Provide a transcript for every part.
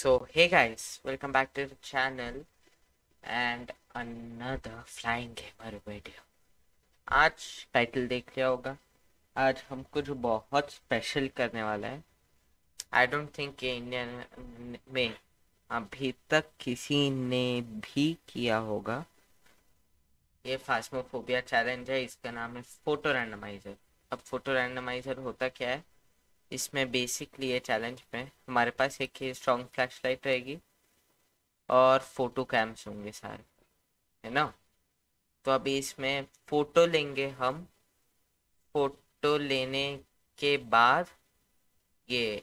So, hey guys, welcome back to the channel and another flying gamer video. आज title देख लिया होगा। आज हम कुछ बहुत स्पेशल करने वाला है। आई डोंट थिंक ये इंडिया में अभी तक किसी ने भी किया होगा। ये फास्मोफोबिया चैलेंज है इसका नाम है फ़ोटो रैंडमाइजर अब फ़ोटो रैंडमाइजर होता क्या है? इसमें बेसिकली ये चैलेंज में हमारे पास एक ही स्ट्रॉन्ग फ्लैश लाइट रहेगी और फ़ोटो कैम्स होंगे सारे, है ना? तो अभी इसमें फ़ोटो लेंगे हम। फ़ोटो लेने के बाद ये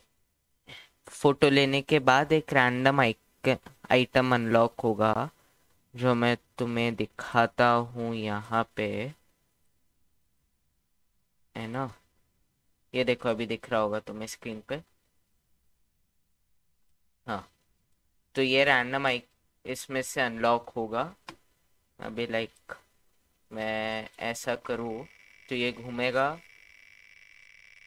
फ़ोटो लेने के बाद एक रैंडम आइटम अनलॉक होगा, जो मैं तुम्हें दिखाता हूँ यहाँ पे, है ना? ये देखो, अभी दिख रहा होगा तुम्हें स्क्रीन पे। हाँ। तो ये रैंडम आई इसमें से अनलॉक होगा। अभी लाइक मैं ऐसा करूँ तो ये घूमेगा।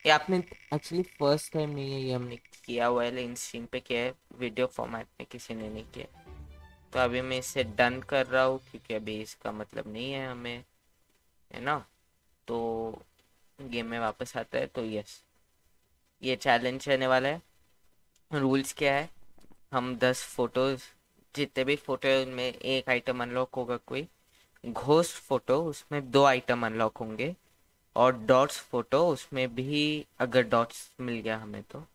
ये आपने एक्चुअली फ़र्स्ट टाइम नहीं है, ये हमने किया हुआ है, लेकिन स्क्रीन पे किया है वीडियो फॉर्मेट में किसी ने नहीं किया। तो अभी मैं इसे डन कर रहा हूँ, क्योंकि अभी इसका मतलब नहीं है हमें, है ना? तो गेम में वापस आता है तो यस ये चैलेंज रहने वाला है। रूल्स क्या है? हम दस फ़ोटोज़ जितने भी फ़ोटो है, उनमें एक आइटम अनलॉक होगा कोई। घोस्ट फ़ोटो उसमें दो आइटम अनलॉक होंगे। और डॉट्स फ़ोटो उसमें भी अगर डॉट्स मिल गया हमें तो।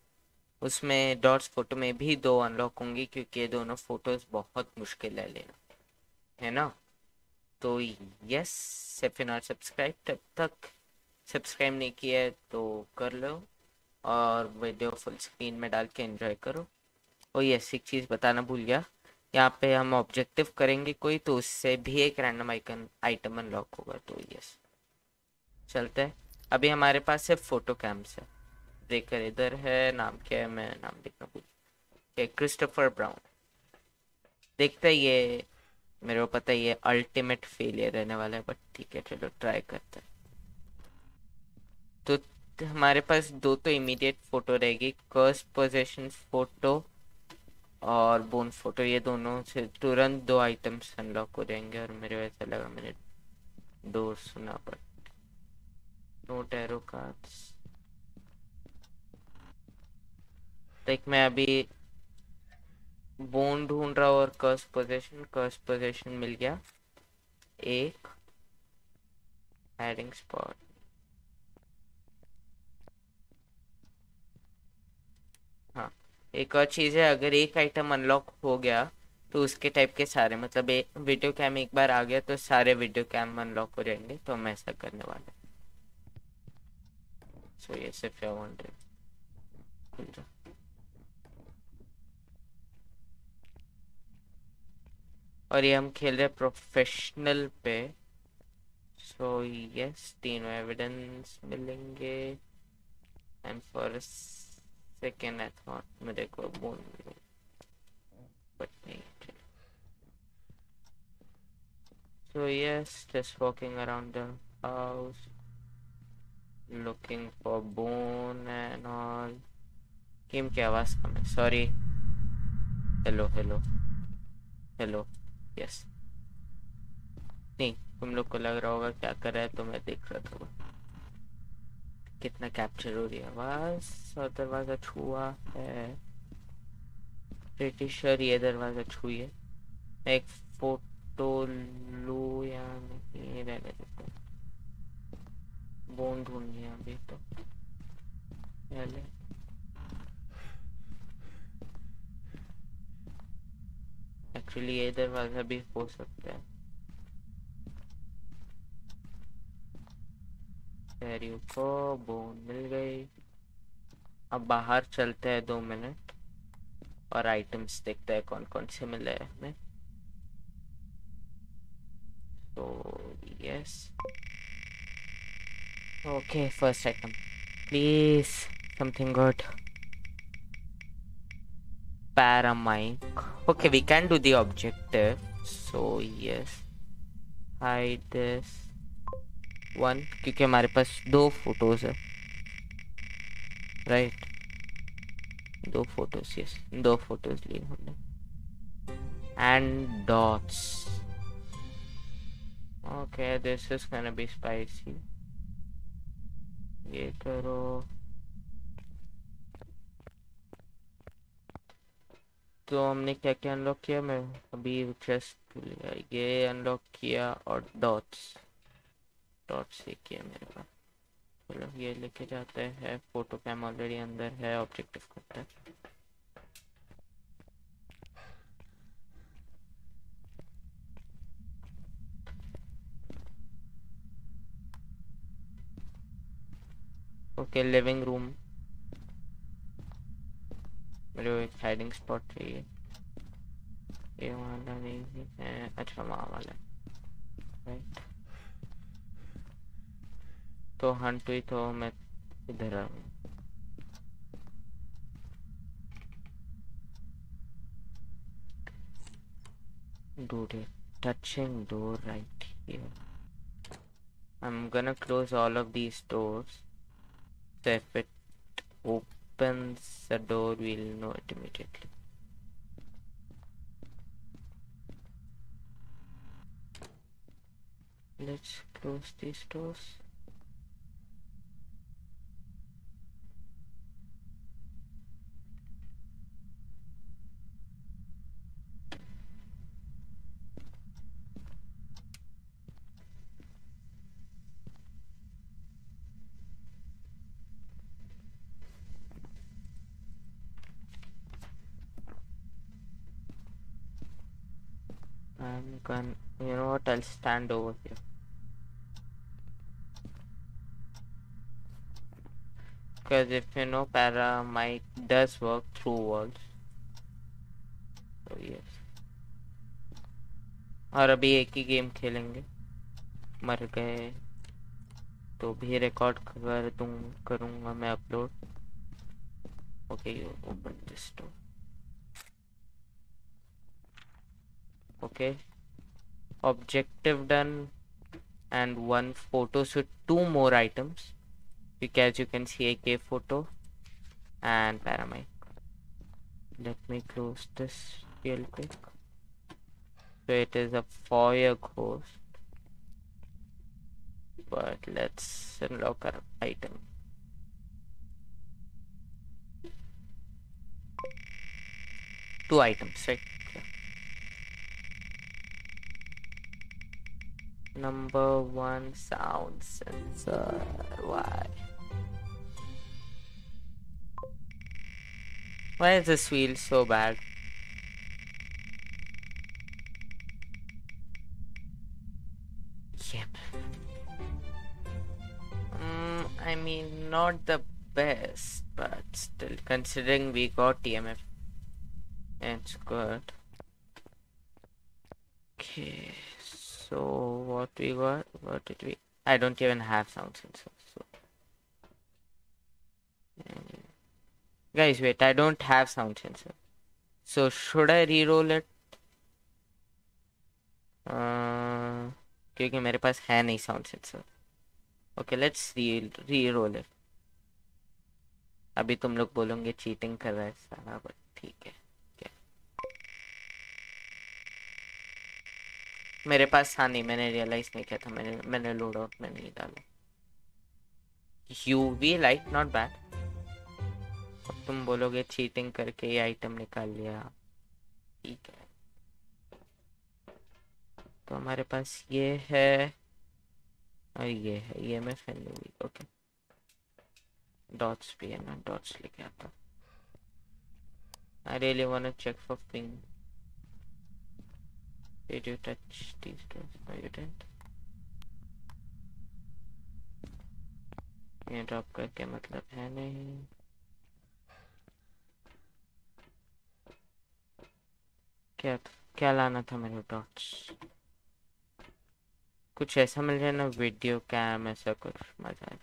उसमें डॉट्स फ़ोटो में भी दो अनलॉक होंगी, क्योंकि ये दोनों फ़ोटोज़ बहुत मुश्किल है लेना। है ना? तो यस सिर्फ़ नॉट सब्सक्राइब तब तक सब्सक्राइब नहीं किया है तो कर लो और वीडियो फुल स्क्रीन में डाल के एंजॉय करो। और यस एक चीज़ बताना भूल गया। यहाँ पे हम ऑब्जेक्टिव करेंगे कोई तो उससे भी एक रैंडम आइकन आइटम अनलॉक होगा तो यस चलते हैं। अभी हमारे पास सिर्फ़ फ़ोटो कैम्स है। देखकर इधर है, नाम क्या है, मैं नाम देखना भूल क्रिस्टोफर ब्राउन देखते ये, मेरे को पता है ये अल्टीमेट फेलियर रहने वाला है बट ठीक है, चलो ट्राई करते हैं। तो हमारे पास दो तो इमीडिएट फ़ोटो रहेगी कर्स पोजेशन फ़ोटो और बोन फ़ोटो ये दोनों से तुरंत दो आइटम्स अनलॉक हो जाएँगे और मेरे वैसा लगा मैंने दो सुना पर नो टैरो कार्ड्स देख, मैं अभी बोन ढूंढ रहा हूँ और कर्स पोजेशन कर्स पोजेशन मिल गया। एक हेडिंग स्पॉट एक और चीज़ है, अगर एक आइटम अनलॉक हो गया तो उसके टाइप के सारे मतलब एक वीडियो कैम एक बार आ गया तो सारे वीडियो कैम अनलॉक हो जाएँगे तो हम ऐसा करने वाले सो ये सिर्फ़ और ये हम खेल रहे प्रोफेशनल पे। सो यस तीनों एविडेंस मिलेंगे। And for second I thought मेरे को but नहीं so yes just walking around the house looking for bone and all किम की आवाज़ कम है sorry hello hello hello yes नहीं तुम लोग को लग रहा होगा क्या कर रहा है तो मैं देख रहा था कितना कैप्चर हो रही है आवाज़ और दरवाज़ा छुआ है। ब्रिटिशर ये दरवाज़ा है। मैं एक फ़ोटो लू या नहीं रहने देता बोन ढूंढनी है अभी तो। पहले। एक्चुअली ये दरवाज़ा भी हो सकता है। कैरियो को बोन मिल गई। अब बाहर चलते हैं दो मिनट और आइटम्स देखते हैं कौन कौन से मिले हमें। तो yes okay first item please something good paramike okay, we can do the objective. So, yes. Hide this. One क्योंकि हमारे पास दो फ़ोटोज़ है। राइट दो फ़ोटोज़ यस दो फ़ोटोज़ लिए हमने। And dots okay this is gonna be spicy ये करो। तो हमने क्या क्या अनलॉक किया? मैं अभी जस्ट ये अनलॉक किया और डॉट्स डॉट्स ये किया मेरे पास। चलो, ये लेके जाते हैं। फ़ोटो कैम ऑलरेडी अंदर है ऑब्जेक्टिव करता है। ओके लिविंग रूम मेरे को एक हाइडिंग स्पॉट चाहिए। ये वाला नहीं है। अच्छा वहाँ वाला राइट तो हंट हुई तो मैं इधर आ Dude, touching door right here. I'm gonna close all of these doors. So if it opens opens the door we'll know it immediately let's close these doors I'll stand over here. Because if you know, para mic does work through walls. So yes. और अभी एक ही game खेलेंगे मर गए तो भी record कर दूँ करूँगा मैं upload okay open this okay objective done and one photo so two more items because you can see AK photo and paramic let me close this real quick. So it is a foyer ghost but let's unlock our item. Two items right Number one sound sensor. Why? Why is this wheel so bad? Yep. Mm, I mean, not the best, but still, considering we got EMF, it's good. Okay so what we got what did we I don't even have sound sensor so guys wait I don't have sound sensor so should I re-roll it uh, क्योंकि मेरे पास है नहीं sound sensor okay let's reroll it अभी तुम लोग बोलोगे cheating कर रहा है सारा बट ठीक है मेरे पास था नहीं, मैंने रियलाइज़ नहीं किया था, मैंने मैंने लोड आउट में नहीं डाला। U V light not bad अब तुम बोलोगे चीटिंग करके ये आइटम निकाल लिया। ठीक है। तो हमारे पास ये है और ये है, ये मैं फ़ैन ओके डॉट्स भी है मैं डॉट्स लेके आता I really want to check for ping Did you touch these doors? No, you didn't. ये ड्रॉप करके मतलब है नहीं क्या क्या लाना था मेरे डॉट्स कुछ ऐसा मिल जाए ना वीडियो कैम ऐसा कुछ मज़ा आए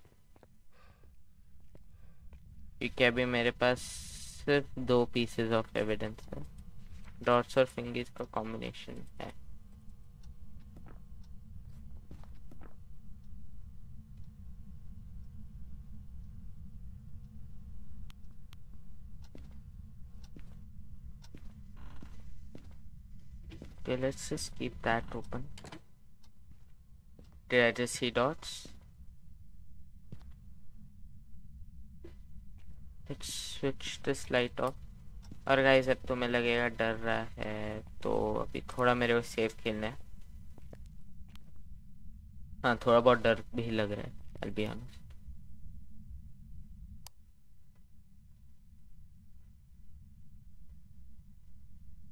क्योंकि अभी मेरे पास सिर्फ़ दो पीसेस ऑफ़ एविडेंस है डॉट्स और फिंगर्स का कॉम्बिनेशन है Okay, let's just keep that open. Did I just see dots? Let's switch this light off. और गाइस अब तुम्हें लगेगा डर रहा है तो अभी थोड़ा मेरे को सेफ़ खेलना है हाँ थोड़ा बहुत डर भी लग रहा है honest.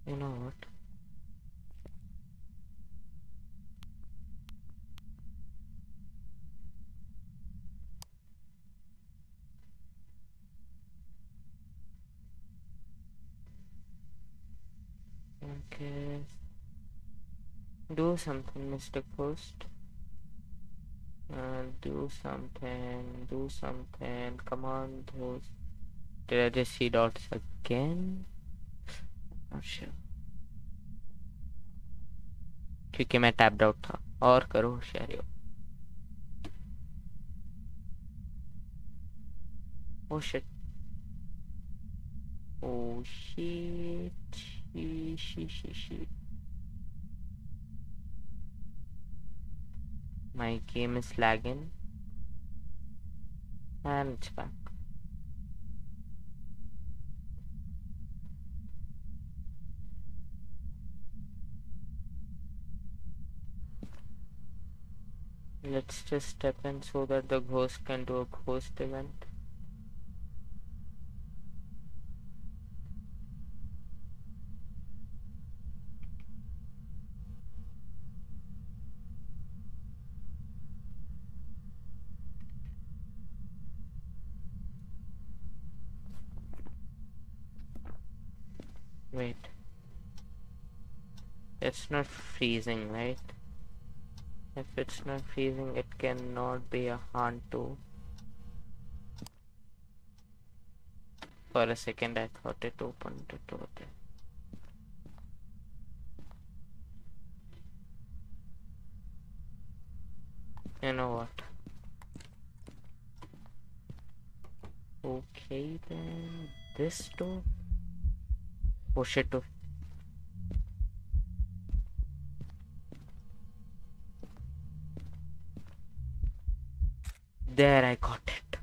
You know what? something, Mr. Ghost. Uh, do something, do something. Come on, those. Did I just see dots again? Not sure. क्योंकि मैं टैप्ड आउट था और करो होशियारी Oh shit. Oh shit. She, she, she, she. My game is lagging. And it's back. Let's just step in so that the ghost can do a ghost event. Wait. It's not freezing, right? If it's not freezing, it cannot be a Hantu. For a second, I thought it opened the door there. You know what? Okay then, this door? Oh shit there I got it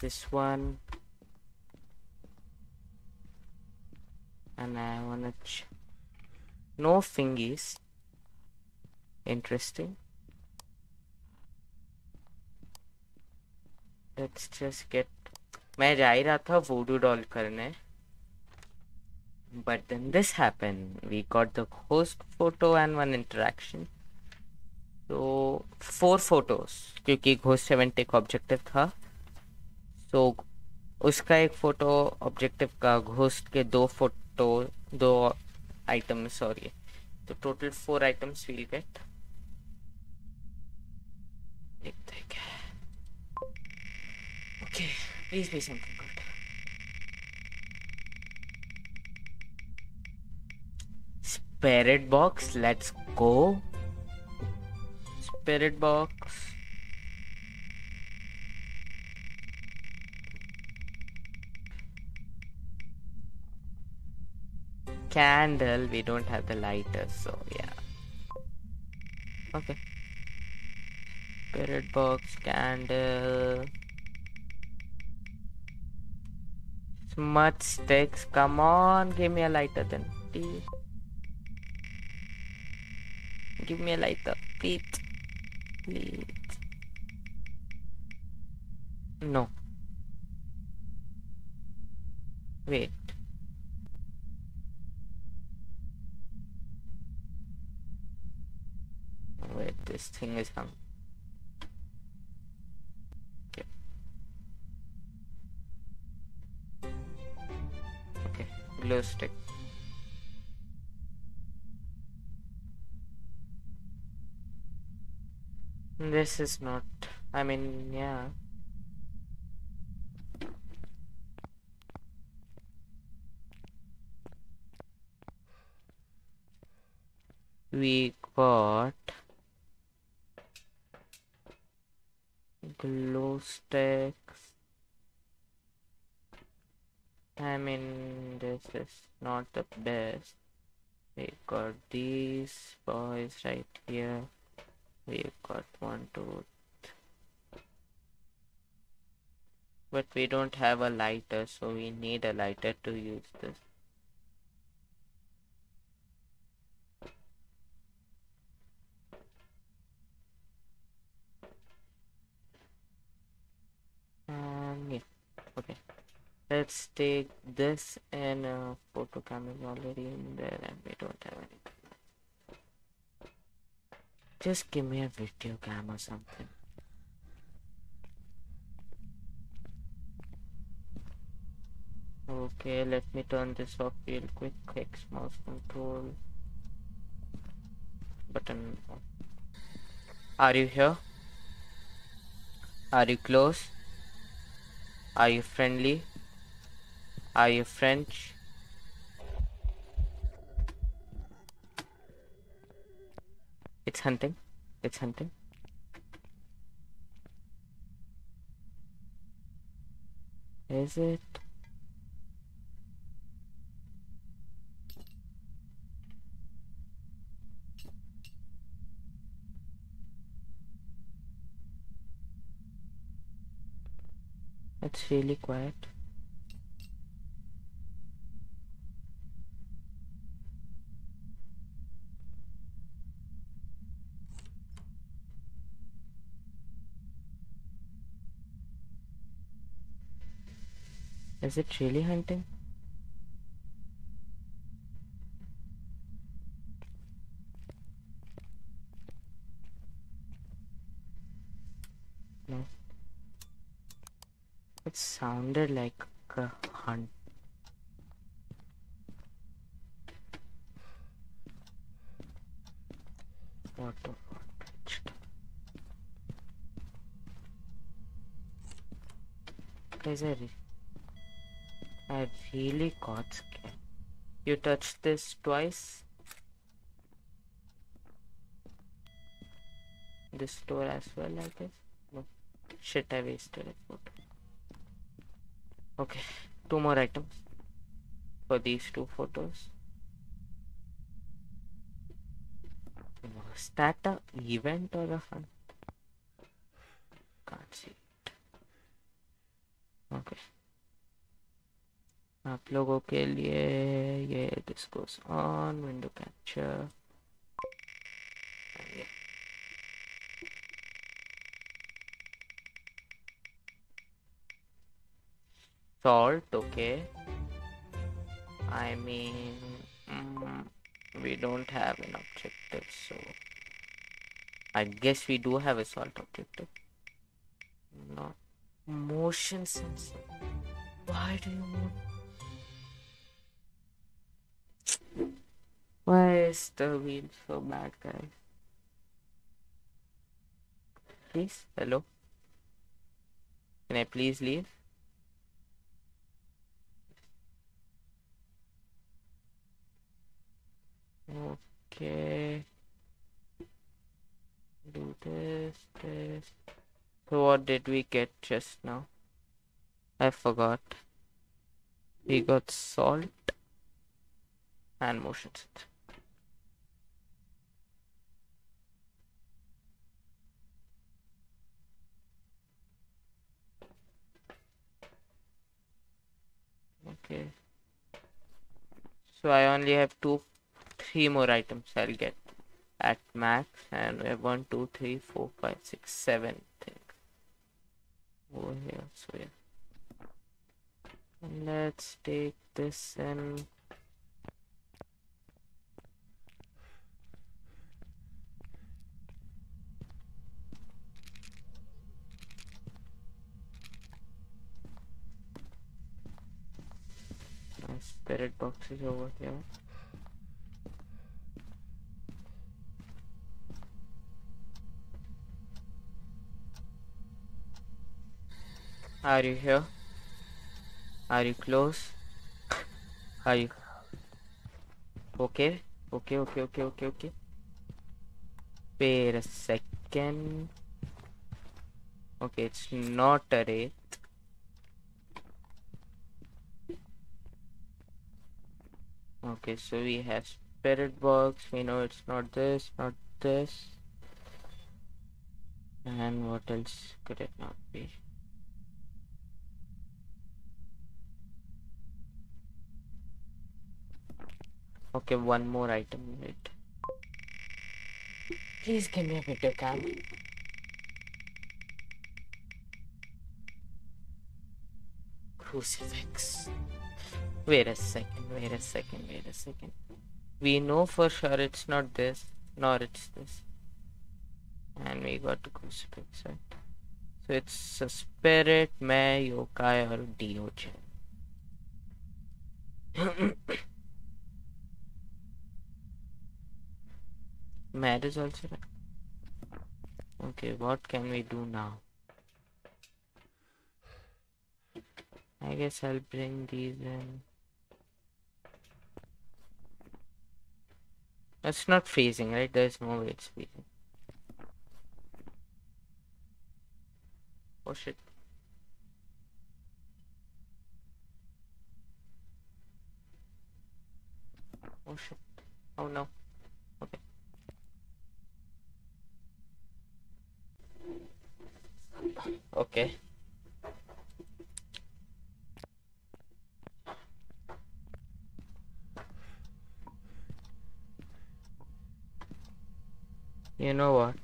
this one and I want no fingies interesting let's just get मैं जा ही रहा था voodoo doll करने। But then this happened. We got the host photo and one interaction. So, four photos, क्योंकि घोस्ट event एक objective था. So, उसका एक फ़ोटो ऑब्जेक्टिव का घोस्ट के दो फ़ोटो दो आइटम सॉरी तो total four items will get देखते हैं okay please be something Spirit box, let's go. Spirit box. Candle, we don't have the lighter, so yeah. Okay. Spirit box, candle. Smudge sticks, come on, give me a lighter then, please. Give me a lighter, please. Please. No. Wait. Wait, this thing is hung. Okay. Okay, glow stick. This is not. I mean, yeah. We got glow sticks. I mean, this is not the best. We got these boys right here. We've got one, two, but we don't have a lighter so we need a lighter to use this. Um yeah okay. Let's take this and uh, photo camera is already in there and we don't have anything just give me a video cam or something Okay, let me turn this off real quick. X mouse control button. Are you here? Are you close? Are you friendly? Are you French? It's hunting. It's hunting. Is it? It's really quiet. Is it really hunting? No. It sounded like a hunt. What the fuck? Guys, I, really scared. You touched this twice? This door as well, I guess? No. Shit, I wasted a photo. Okay, two more items for these two photos. Was that a event or a hunt? Can't see it. Okay. आप लोगों के लिए ये this goes on window capture yeah. salt okay I mean mm, we don't have an objective so I guess we do have a salt objective not motion sensor why do you move why is the wheel so bad guys please hello can I please leave Okay. Do this, this. So what did we get just now? I forgot. We got salt and motion sensor. Okay. So I only have two three more items I'll get at max and we have one two three four five six seven things over here so yeah and let's take this and my spirit box is over here Are you here? Are you close? Are you okay? Okay, okay, okay, okay, okay. Wait a second. Okay, it's not a wraith. Okay, so we have spirit box. We know it's not this, not this. And what else could it not be? Okay, one more item. Wait. Please give me a video cam. Crucifix. Wait a second, wait a second, wait a second. We know for sure it's not this, nor it's this. And we got the crucifix, right? So it's a spirit, may, yokai, or DOJ. Mad is also right. Okay, what can we do now? I guess I'll bring these in. It's not freezing, right? There's no way it's freezing. Oh shit. Oh shit. Oh no. Okay. Okay. You know what?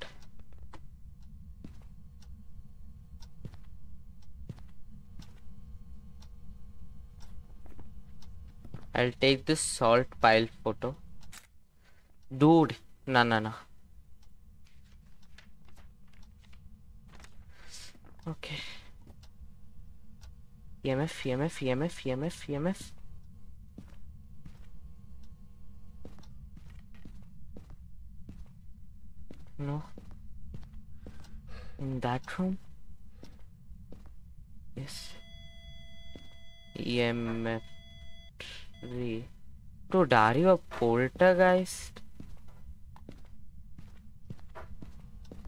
I'll take this salt pile photo. Dude, no, no, no. Okay. EMF, EMF, EMF, EMF, EMF. No. In that room? Yes. EMF 3. Dude, are you a poltergeist?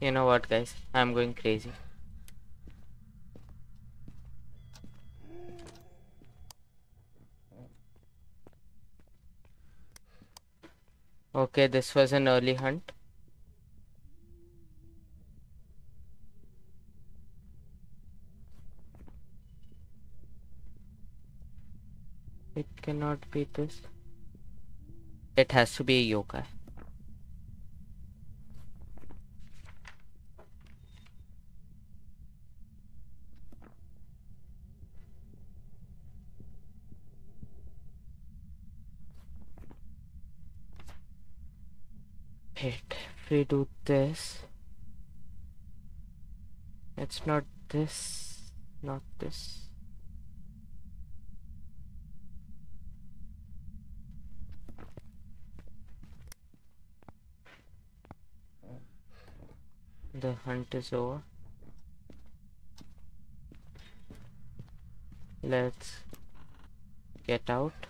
You know what, guys? I'm going crazy. Okay, this was an early hunt. It cannot be this. It has to be a yokai. Wait, if we do this, it's not this, not this. The hunt is over. Let's get out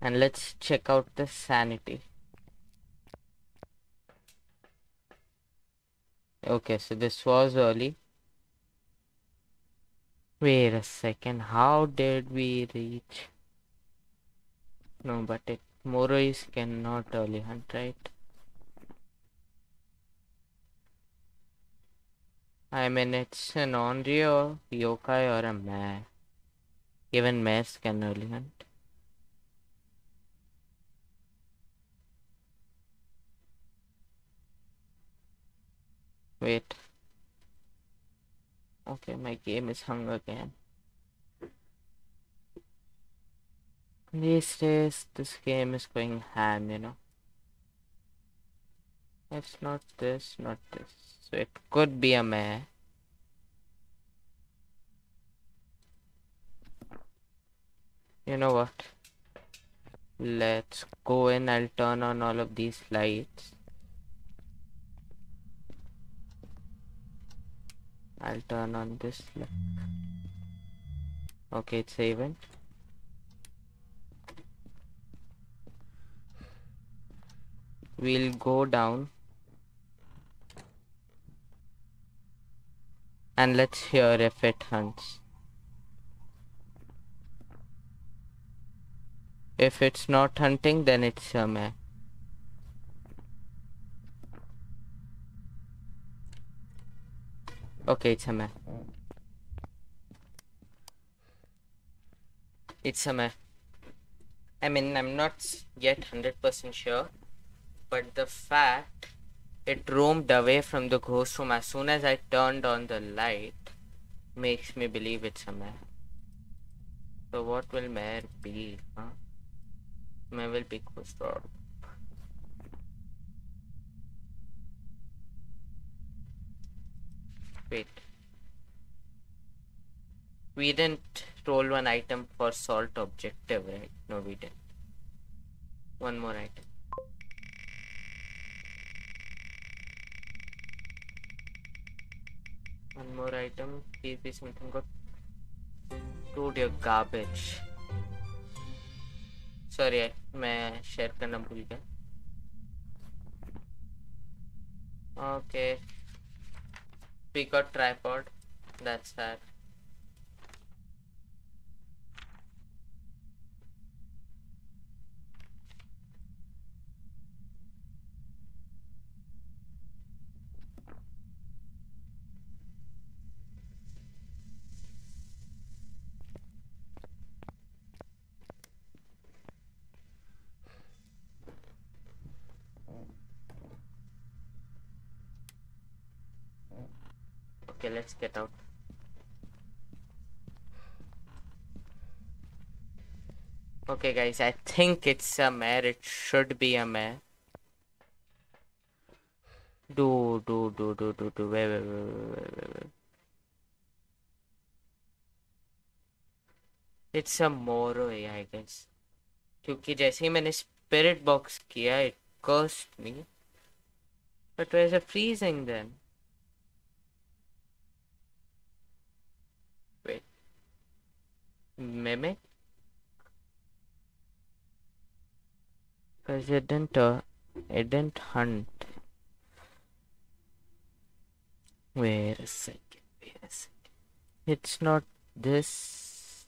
and let's check out the sanity. Okay, so this was early. Wait a second, how did we reach? No, but it Moroi cannot early hunt, right? I mean, it's an Onryo, yokai, or a mare. Even mares can early hunt. Wait. Okay, my game is hung again. These days, this game is going ham, you know. It's not this, not this. So it could be a mare. You know what? Let's go in. I'll turn on all of these lights. I'll turn on this. Okay, it's event. We'll go down and let's hear if it hunts. If it's not hunting, then it's a meh. Okay, it's a meh. It's a meh. I mean, I'm not yet 100% sure, but the fact it roamed away from the ghost room as soon as I turned on the light makes me believe it's a mare. So what will mare be? Huh? Mare will be ghost orb. Wait. We didn't roll one item for salt objective, right? No, we didn't. One more item. One more item. Please be something good. Dude, your garbage. Sorry, मैं share करना भूल गया. Okay. We got tripod. That's that. let's get out. Okay, guys, I think it's a mare. It should be a mare. Do, do, do, do, do, do. Wait, wait, wait, wait, wait, wait, wait. It's a Moroi, I guess. क्योंकि जैसे ही मैंने spirit box किया it cursed me. But where's the freezing then? Wait. It didn't, uh, it hunt. Wait a second, wait a second. It's not this.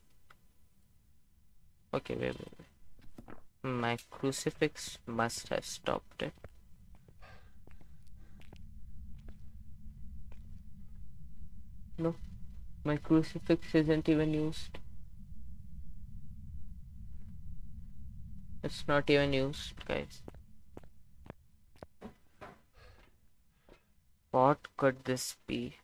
Okay, wait, wait, wait. My crucifix must have stopped it. No, my crucifix isn't even used. It's not even used, guys. What could this be?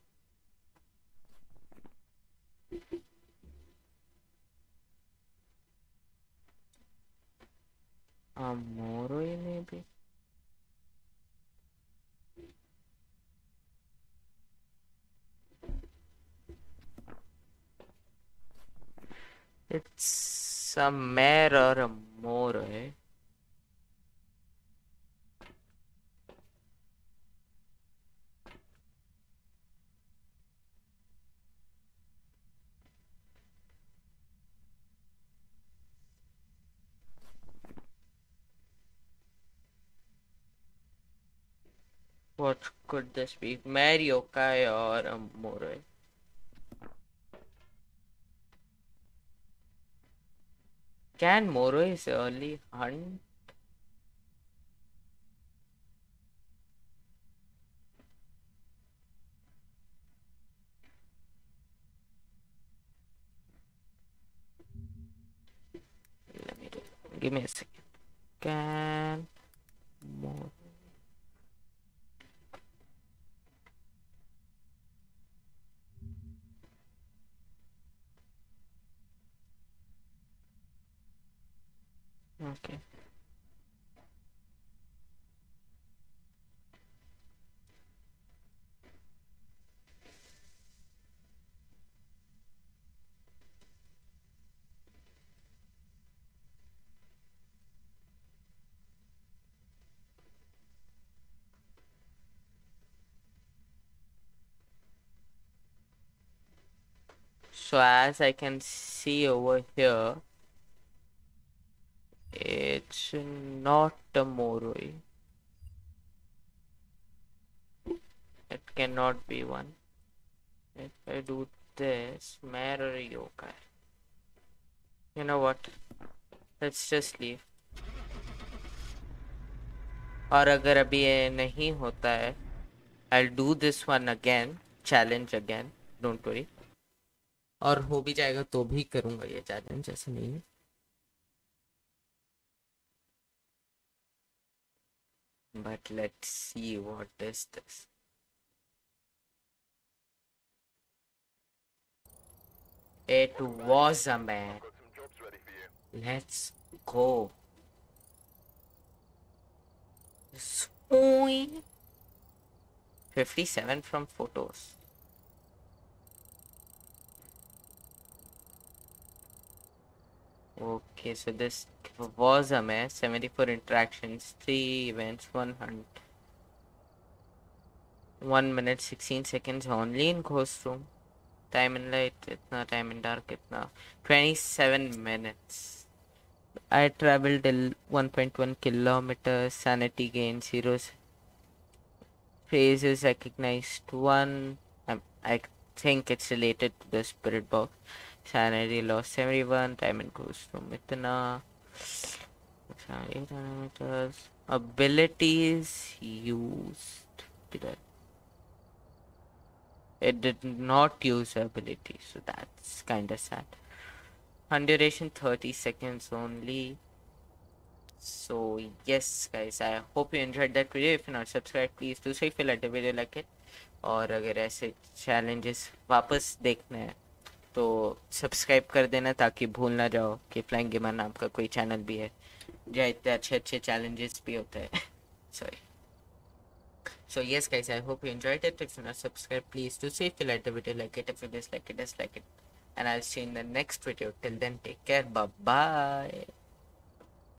A Moroi maybe? It's a mare or a Moroi. Eh? What could this be? Mare yokai or a Moroi? Eh? Can Moro is early hunt? Let me do. Give me a second. Can Mor Okay. So as I can see over here, it's not a Moroi. It cannot be one. If I do this, mirror yokai. You know what? Let's just leave और अगर अभी ये नहीं होता है I do this one again challenge again don't worry और हो भी जाएगा तो भी करूँगा ये चैलेंज ऐसा नहीं है but let's see what is this? It was a man. Let's go. Swing. 57 from photos Okay, so this was a mess. 74 interactions, 3 events, 1 hunt. 1 minute 16 seconds only in ghost room. Time in light, itna, time in dark, itna. 27 minutes. I traveled 1.1 kilometers, sanity gain, zeros. Phrases recognized 1. I, I think it's related to the spirit box. Sanity loss 71, diamond goes from Mithana. Abilities used. Did I? It did not use ability, so that's kinda sad. Hunt duration 30 seconds only. So yes guys, I hope you enjoyed that video. If you're not subscribed, please do so if you like the video like it. और अगर ऐसे challenges वापस देखने हैं तो subscribe कर देना ताकि भूल ना जाओ कि फ्लाइंग गेमर नाम का कोई चैनल भी है। जहाँ इतने अच्छे अच्छे चैलेंजेस भी होते हैं। Sorry so yes guys I hope you enjoyed it if not subscribe please to see if you like like it if you dislike next video till then take care bye